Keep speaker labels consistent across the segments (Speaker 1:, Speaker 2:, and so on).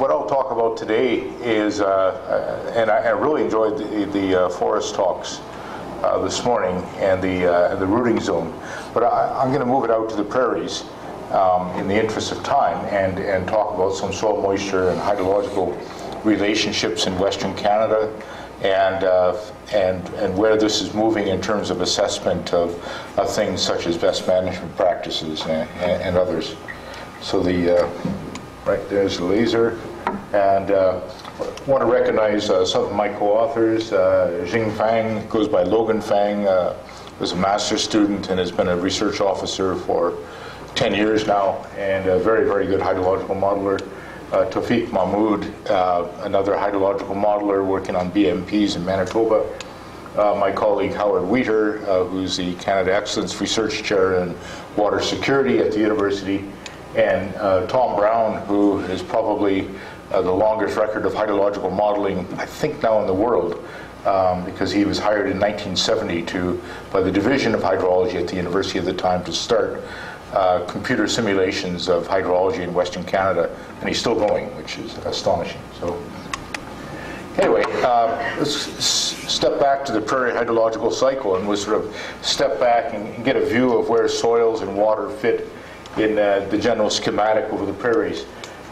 Speaker 1: what I'll talk about today is, uh, uh, and I, I really enjoyed the, the uh, forest talks uh, this morning and the, uh, the rooting zone, but I, I'm going to move it out to the prairies um, in the interest of time and, and talk about some soil moisture and hydrological relationships in Western Canada and, uh, and, and where this is moving in terms of assessment of, of things such as best management practices and, and, and others. So the, right there's the laser. And uh, want to recognize uh, some of my co-authors. Uh, Xing Fang goes by Logan Fang, uh, was a master's student and has been a research officer for 10 years now, and a very, very good hydrological modeler. Uh, Taufique Mahmood, uh, another hydrological modeler working on BMPs in Manitoba. Uh, my colleague Howard Wheater, who's the Canada Excellence Research Chair in Water Security at the University, and uh, Tom Brown, who is probably uh, the longest record of hydrological modeling, I think now in the world, um, because he was hired in 1970 to, by the Division of Hydrology at the University at the time to start uh, computer simulations of hydrology in Western Canada, and he's still going, which is astonishing. So, anyway, uh, let's step back to the prairie hydrological cycle, and we'll sort of step back and, and get a view of where soils and water fit in uh, the general schematic over the prairies.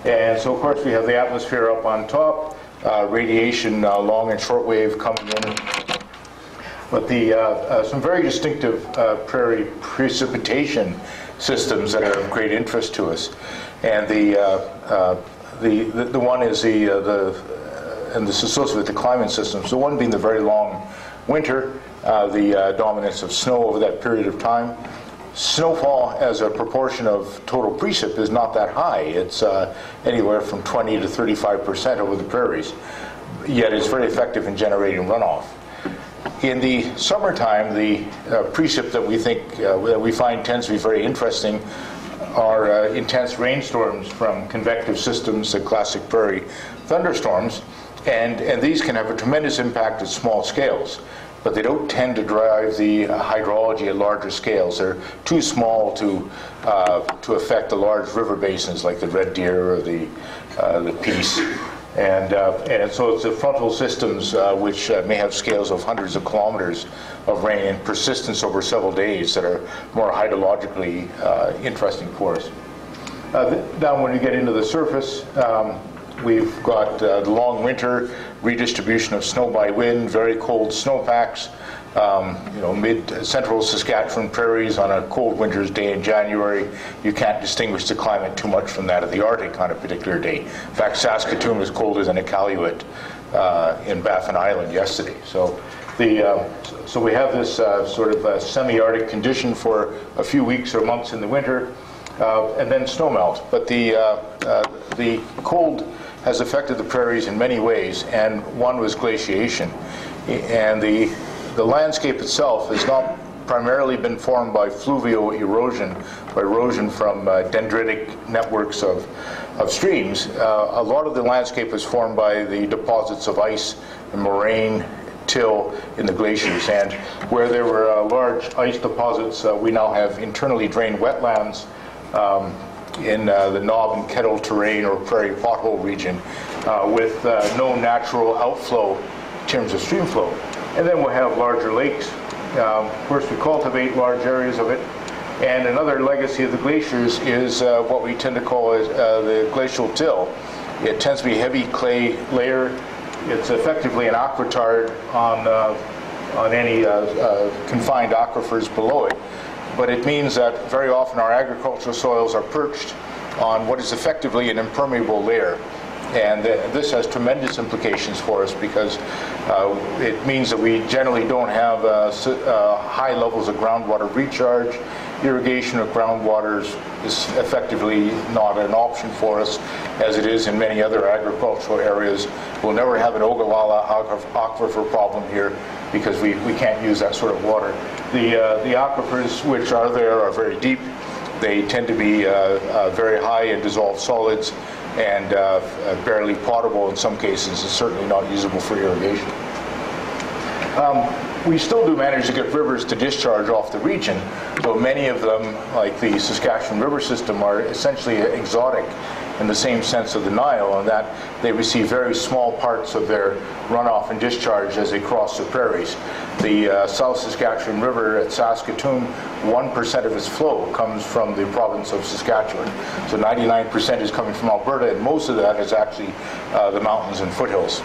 Speaker 1: And so, of course, we have the atmosphere up on top, uh, radiation, uh, long and short wave coming in. But the, uh, uh, some very distinctive uh, prairie precipitation systems that are of great interest to us. And the, the, the, the one is the, the and this is associated with the climate systems. The one being the very long winter, the dominance of snow over that period of time. Snowfall as a proportion of total precip is not that high. It's uh, anywhere from 20 to 35 percent over the prairies, yet it's very effective in generating runoff. In the summertime, the uh, precip that we think uh, that we find tends to be very interesting are uh, intense rainstorms from convective systems, the classic prairie thunderstorms, and, and these can have a tremendous impact at small scales. But they don't tend to drive the uh, hydrology at larger scales. They're too small to uh, to affect the large river basins like the Red Deer or the uh, the Peace. And, uh, and so it's the frontal systems uh, which uh, may have scales of hundreds of kilometers of rain and persistence over several days that are more hydrologically interesting for us. Now, when you get into the surface, um, we've got the long winter, redistribution of snow by wind, very cold snowpacks, um, you know, mid-central Saskatchewan prairies on a cold winter's day in January. You can't distinguish the climate too much from that of the Arctic on a particular day. In fact, Saskatoon was colder than Iqaluit uh, in Baffin Island yesterday. So, the, uh, so we have this uh, sort of semi-Arctic condition for a few weeks or months in the winter, uh, and then snowmelt. But the, uh, uh, the cold has affected the prairies in many ways, and one was glaciation. And the the landscape itself has not primarily been formed by fluvial erosion, by erosion from uh, dendritic networks of, of streams. Uh, a lot of the landscape is formed by the deposits of ice and moraine till in the glaciers. And where there were uh, large ice deposits, uh, we now have internally drained wetlands um, in uh, the knob and kettle terrain or prairie pothole region uh, with uh, no natural outflow in terms of stream flow. And then we'll have larger lakes. Um, of course, we cultivate large areas of it. And another legacy of the glaciers is uh, what we tend to call uh, the glacial till. It tends to be heavy clay layer. It's effectively an aquitard on, uh, on any confined aquifers below it. But it means that very often our agricultural soils are perched on what is effectively an impermeable layer. And th- this has tremendous implications for us because uh, it means that we generally don't have uh, uh, high levels of groundwater recharge. Irrigation of groundwaters is effectively not an option for us, as it is in many other agricultural areas. We'll never have an Ogallala aquifer problem here because we, we can't use that sort of water. The, uh, the aquifers which are there are very deep. They tend to be uh, uh, very high in dissolved solids and uh, barely potable in some cases, and certainly not usable for irrigation. Um, we still do manage to get rivers to discharge off the region, though many of them, like the Saskatchewan River system, are essentially exotic in the same sense of the Nile, in that they receive very small parts of their runoff and discharge as they cross the prairies. The uh, South Saskatchewan River at Saskatoon, 1% of its flow comes from the province of Saskatchewan. So 99% is coming from Alberta, and most of that is actually uh, the mountains and foothills.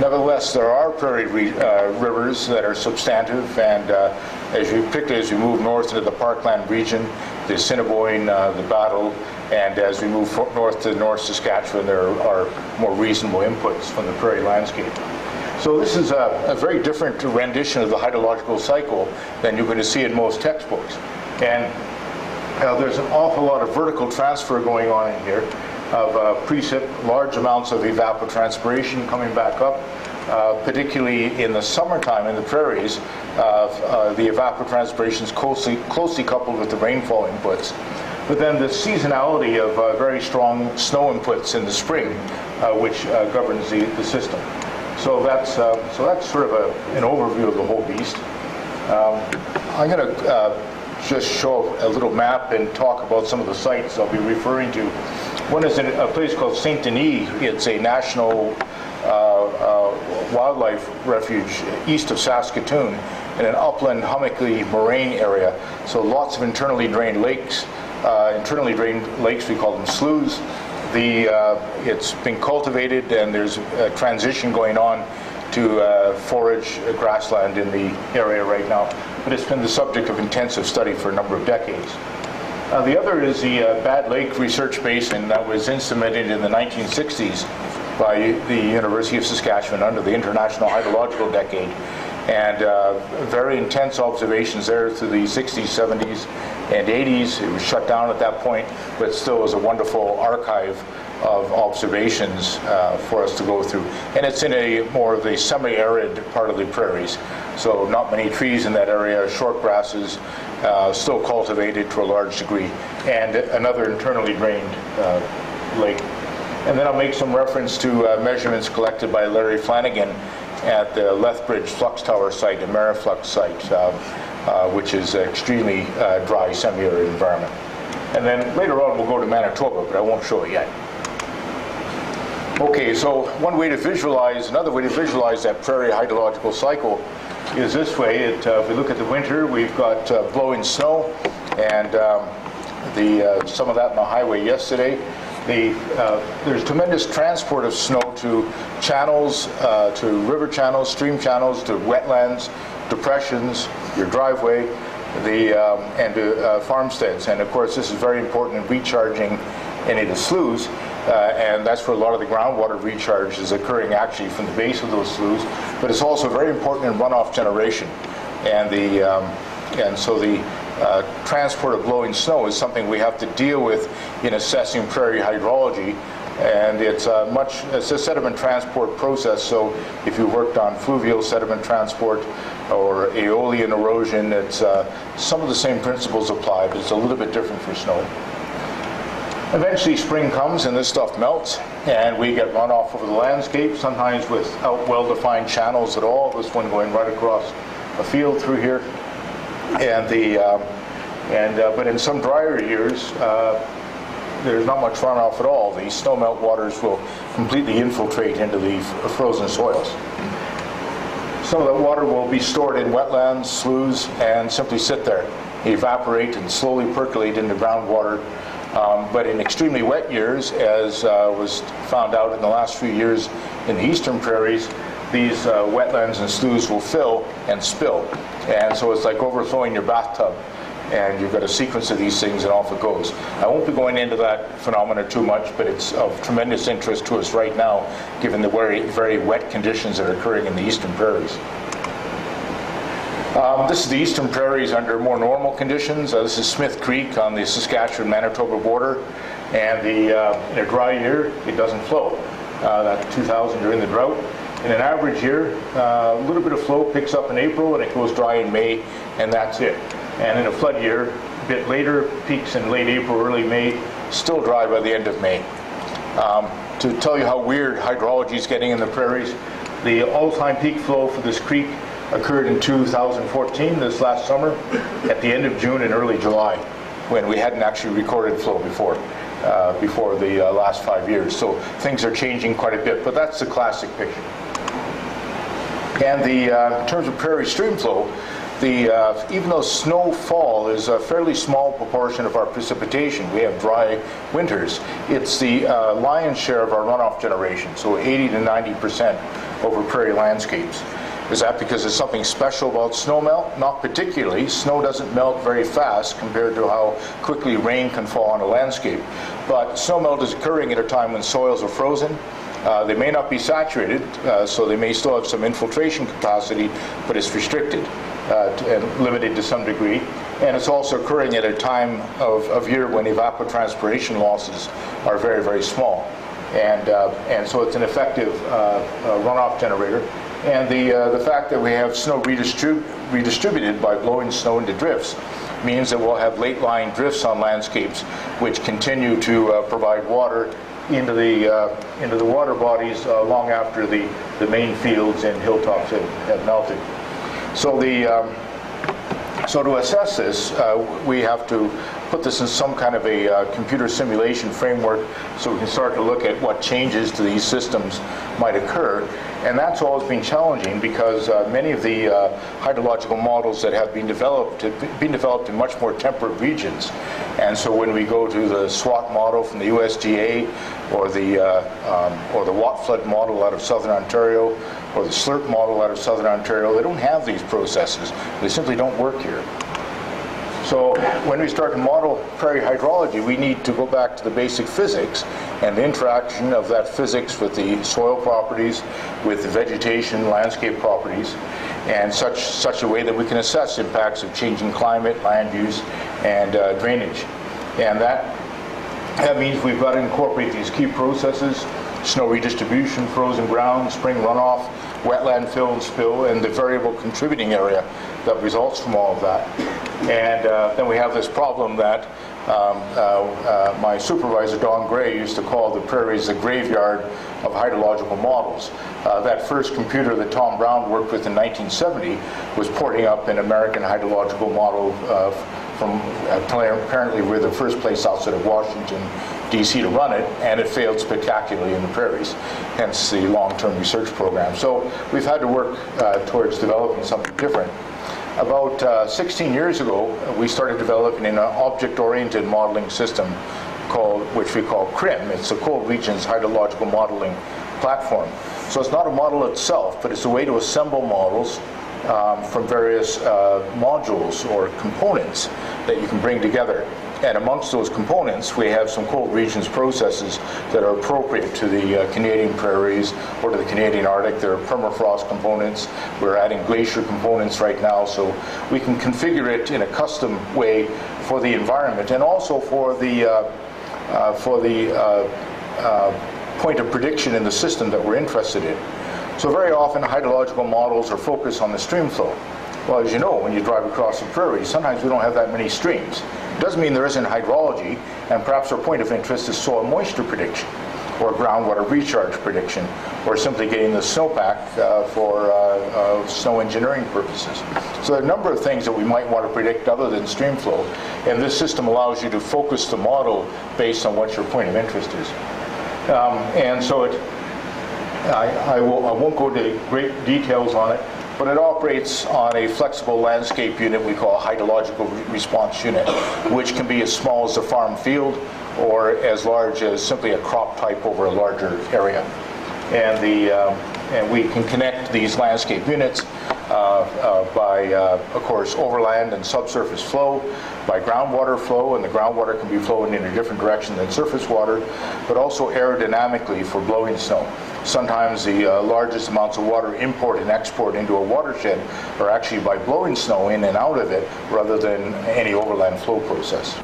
Speaker 1: Nevertheless, there are prairie uh, rivers that are substantive, and uh, as you, particularly as we move north into the parkland region, the Assiniboine, uh, the Battle, and as we move north to North Saskatchewan, there are more reasonable inputs from the prairie landscape. So this is a, a, very different rendition of the hydrological cycle than you're going to see in most textbooks. And uh, there's an awful lot of vertical transfer going on in here of uh, precip, large amounts of evapotranspiration coming back up, uh, particularly in the summertime in the prairies. Uh, uh the evapotranspiration is closely, closely coupled with the rainfall inputs. But then the seasonality of uh, very strong snow inputs in the spring, uh, which governs the, the system. So that's, so that's sort of a, an overview of the whole beast. Um, I'm going to just show a little map and talk about some of the sites I'll be referring to. One is in a place called Saint Denis. It's a national uh, uh, wildlife refuge east of Saskatoon in an upland, hummocky moraine area. So lots of internally drained lakes. Uh, internally drained lakes, we call them sloughs. The, uh, it's been cultivated and there's a transition going on to uh, forage grassland in the area right now. But it's been the subject of intensive study for a number of decades. Uh, the other is the uh, Bad Lake Research Basin that was instrumented in the 1960s by the University of Saskatchewan under the International Hydrological Decade. And uh, very intense observations there through the 60s, 70s, and 80s. It was shut down at that point, but still was a wonderful archive of observations uh, for us to go through. And it's in a more of a semi-arid part of the prairies. So not many trees in that area, short grasses, uh, still cultivated to a large degree, and another internally drained uh, lake. And then I'll make some reference to uh, measurements collected by Larry Flanagan at the Lethbridge Flux Tower site, a AmeriFlux site, uh, uh, which is an extremely uh, dry, semi-arid environment. And then later on we'll go to Manitoba, but I won't show it yet. Okay, so one way to visualize, another way to visualize that prairie hydrological cycle is this way. It, uh, if we look at the winter, we've got uh, blowing snow, and um, the some of that on the highway yesterday. The, uh, there's tremendous transport of snow to channels, uh, to river channels, stream channels, to wetlands, depressions, your driveway, the, um, and to uh, farmsteads. And of course, this is very important in recharging any of the sloughs. Uh, and that's where a lot of the groundwater recharge is occurring actually from the base of those sloughs. But it's also very important in runoff generation. And, the, um, and so the uh, transport of blowing snow is something we have to deal with in assessing prairie hydrology. And it's a much it's a sediment transport process. So if you worked on fluvial sediment transport or aeolian erosion, it's uh, some of the same principles apply, but it's a little bit different for snow. Eventually spring comes and this stuff melts and we get runoff over the landscape, sometimes without well-defined channels at all. This one going right across a field through here. And the, um, and, uh, but in some drier years, uh, there's not much runoff at all. The snowmelt waters will completely infiltrate into the frozen soils. Some of that water will be stored in wetlands, sloughs, and simply sit there, evaporate and slowly percolate into groundwater um, but in extremely wet years, as uh, was found out in the last few years in the eastern prairies, these uh, wetlands and sloughs will fill and spill. And so it's like overflowing your bathtub. And you've got a sequence of these things and off it goes. I won't be going into that phenomena too much, but it's of tremendous interest to us right now, given the very, very wet conditions that are occurring in the eastern prairies. Um, this is the eastern prairies under more normal conditions. Uh, this is Smith Creek on the Saskatchewan-Manitoba border. And the, uh, in a dry year, it doesn't flow. Uh, that's 2000 during the drought. In an average year, uh, a little bit of flow picks up in April and it goes dry in May, and that's it. And in a flood year, a bit later, peaks in late April, early May, still dry by the end of May. Um, to tell you how weird hydrology is getting in the prairies, the all-time peak flow for this creek occurred in 2014, this last summer, at the end of June and early July, when we hadn't actually recorded flow before. uh, before the uh, last five years. So things are changing quite a bit, but that's the classic picture. And the, uh, in terms of prairie stream flow, the, uh, even though snowfall is a fairly small proportion of our precipitation, we have dry winters, it's the uh, lion's share of our runoff generation, so 80 to 90 percent over prairie landscapes. Is that because there's something special about snowmelt? Not particularly. Snow doesn't melt very fast compared to how quickly rain can fall on a landscape. But snowmelt is occurring at a time when soils are frozen, uh, they may not be saturated, uh, so they may still have some infiltration capacity, but it's restricted uh, and limited to some degree. And it's also occurring at a time of, of year when evapotranspiration losses are very, very small. And, uh, and so it's an effective uh, runoff generator. And the, the fact that we have snow redistrib redistributed by blowing snow into drifts means that we'll have late lying drifts on landscapes which continue to provide water into the uh, into the water bodies uh, long after the, the main fields and hilltops have, have melted. So the um, so to assess this, uh, we have to put this in some kind of a uh, computer simulation framework so we can start to look at what changes to these systems might occur. And that's always been challenging because uh, many of the uh, hydrological models that have been developed have been developed in much more temperate regions. And so when we go to the SWAT model from the USDA or the, uh, um, or the WATFLOOD model out of Southern Ontario or the SLURP model out of Southern Ontario, they don't have these processes. They simply don't work here. So when we start to model prairie hydrology, we need to go back to the basic physics and the interaction of that physics with the soil properties, with the vegetation, landscape properties, and such, such a way that we can assess impacts of changing climate, land use, and uh, drainage. And that, that means we've got to incorporate these key processes, snow redistribution, frozen ground, spring runoff, wetland fill and spill, and the variable contributing area that results from all of that. And uh, then we have this problem that um, uh, uh, my supervisor, Don Gray, used to call the prairies the graveyard of hydrological models. Uh, that first computer that Tom Brown worked with in 1970 was porting up an American hydrological model from apparently we're the first place outside of Washington, D.C. to run it, and it failed spectacularly in the prairies, hence the long-term research program. So we've had to work uh, towards developing something different. About uh, 16 years ago, we started developing an object-oriented modeling system called, which we call CRHM. It's the Cold Regions Hydrological Modeling Platform. So it's not a model itself, but it's a way to assemble models um, from various uh, modules or components that you can bring together. And amongst those components, we have some cold regions processes that are appropriate to the uh, Canadian prairies or to the Canadian Arctic. There are permafrost components. We're adding glacier components right now, so we can configure it in a custom way for the environment and also for the uh, uh, for the uh, uh, point of prediction in the system that we're interested in. So very often hydrological models are focused on the stream flow. Well, as you know, when you drive across the prairie, sometimes we don't have that many streams. It doesn't mean there isn't hydrology, and perhaps our point of interest is soil moisture prediction, or groundwater recharge prediction, or simply getting the snowpack uh, for uh, uh, snow engineering purposes. So there are a number of things that we might want to predict other than stream flow, and this system allows you to focus the model based on what your point of interest is. Um, and so it, I, I, will, I won't go into great details on it, but it operates on a flexible landscape unit we call a hydrological response unit, which can be as small as a farm field or as large as simply a crop type over a larger area. And, the, um, and we can connect these landscape units uh, uh, by, uh, of course, overland and subsurface flow, by groundwater flow, and the groundwater can be flowing in a different direction than surface water, but also aerodynamically for blowing snow. Sometimes the uh, largest amounts of water import and export into a watershed are actually by blowing snow in and out of it rather than any overland flow process.